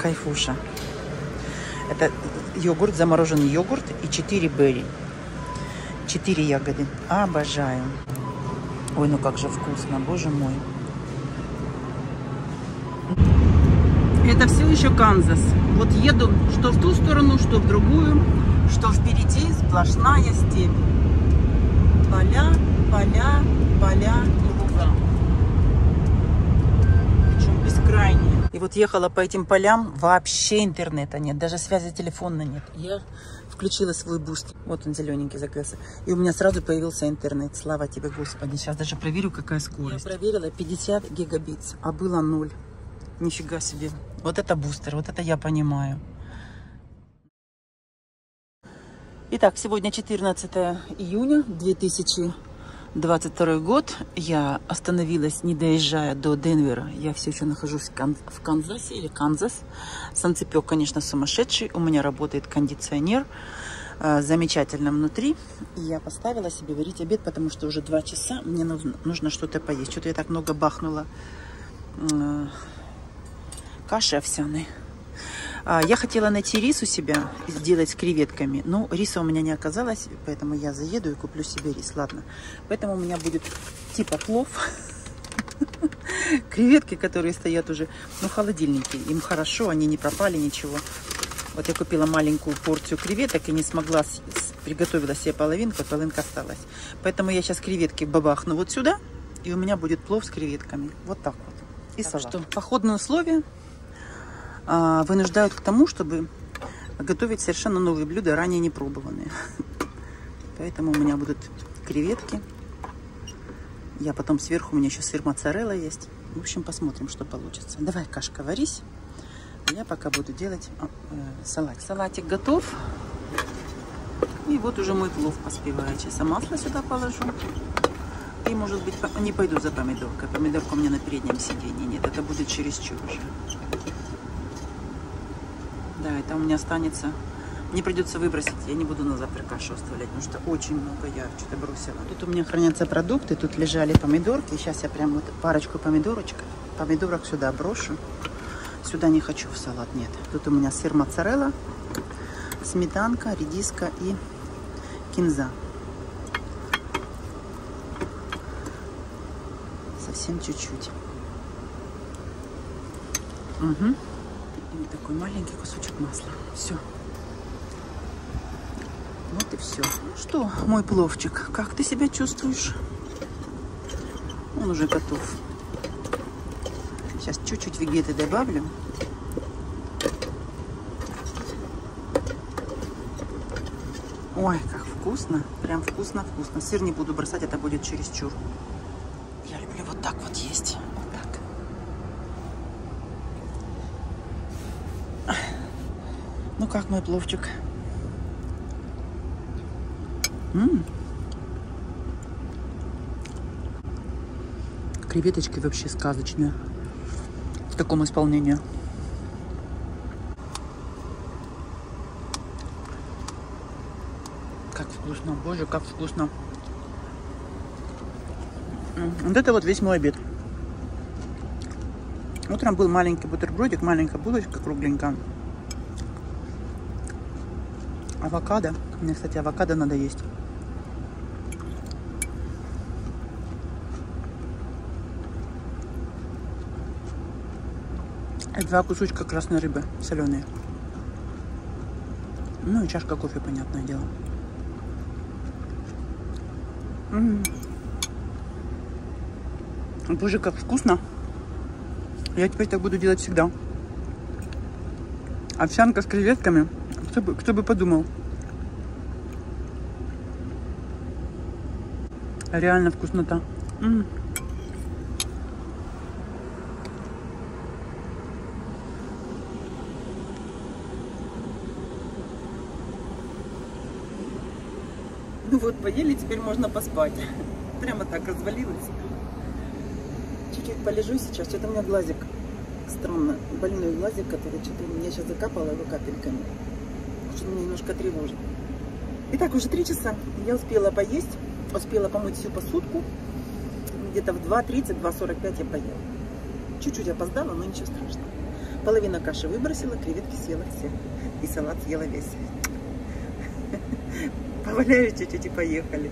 кайфуша. Это йогурт, замороженный йогурт и 4 берри. 4 ягоды. Обожаю. Ой, ну как же вкусно, боже мой. Это все еще Канзас. Вот еду что в ту сторону, что в другую, что впереди сплошная степь. Поля, поля, поля и луга. Причем бескрайние. И вот ехала по этим полям, вообще интернета нет, даже связи телефонной нет. Я включила свой буст. Вот он зелененький загрелся. И у меня сразу появился интернет. Слава тебе, Господи. Сейчас даже проверю, какая скорость. Я проверила 50 гигабит, а было 0. Нифига себе. Вот это бустер, вот это я понимаю. Итак, сегодня 14 июня 2022 год. Я остановилась, не доезжая до Денвера. Я все еще нахожусь в, Кан в Канзасе или Канзас. Санцепек, конечно, сумасшедший. У меня работает кондиционер. Э, замечательно внутри. И я поставила себе варить обед, потому что уже 2 часа. Мне нужно что-то поесть. Что-то я так много бахнула э, каши овсяной. А, я хотела найти рис у себя, сделать с креветками, но риса у меня не оказалось, поэтому я заеду и куплю себе рис. Ладно, поэтому у меня будет типа плов. Креветки, которые стоят уже, ну, в холодильнике. Им хорошо, они не пропали, ничего. Вот я купила маленькую порцию креветок и не смогла, приготовила себе половинку, половинка осталась. Поэтому я сейчас креветки бабахну вот сюда, и у меня будет плов с креветками. Вот так вот. И так салат. что, походные условия вынуждают к тому, чтобы готовить совершенно новые блюда, ранее не пробованные. Поэтому у меня будут креветки. Я потом сверху, у меня еще сыр моцарелла есть. В общем, посмотрим, что получится. Давай, кашка, варись. Я пока буду делать э, салат. Салатик готов. И вот уже мой плов поспевает. Сейчас масло сюда положу. И, может быть, не пойду за помидоркой. Помидорка у меня на переднем сиденье. Нет, это будет чересчур уже. Да, это у меня останется. Мне придется выбросить. Я не буду на завтра кашу оставлять, потому что очень много я что-то бросила. Тут у меня хранятся продукты. Тут лежали помидорки. Сейчас я прям вот парочку помидорочек, помидорок сюда брошу. Сюда не хочу в салат, нет. Тут у меня сыр моцарелла, сметанка, редиска и кинза. Совсем чуть-чуть. Угу. И такой маленький кусочек масла. Все. Вот и все. Ну что, мой пловчик, как ты себя чувствуешь? Он уже готов. Сейчас чуть-чуть вегеты добавлю. Ой, как вкусно. Прям вкусно-вкусно. Сыр не буду бросать, это будет чересчур. Я люблю вот так вот есть. Ну как мой пловчик? М -м. Креветочки вообще сказочные в таком исполнении. Как вкусно, боже, как вкусно. Вот это вот весь мой обед. Утром был маленький бутербродик, маленькая булочка кругленькая авокадо. Мне, кстати, авокадо надо есть. И два кусочка красной рыбы соленые. Ну и чашка кофе, понятное дело. М -м -м. Боже, как вкусно. Я теперь так буду делать всегда. Овсянка с креветками. Кто бы, кто бы подумал. Реально вкуснота. М. Ну вот, поели, теперь можно поспать. Прямо так развалилась. Чуть-чуть полежу сейчас. Что-то у меня глазик странно. Больной глазик, который что-то меня сейчас закапало его капельками. Что меня немножко тревожит. Итак, уже три часа. Я успела поесть. Успела помыть всю посудку. Где-то в 2.30, 2.45 я поела. Чуть-чуть опоздала, но ничего страшного. Половина каши выбросила, креветки съела все. И салат съела весь. Поваляю чуть-чуть и поехали.